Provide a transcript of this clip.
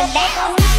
the leg.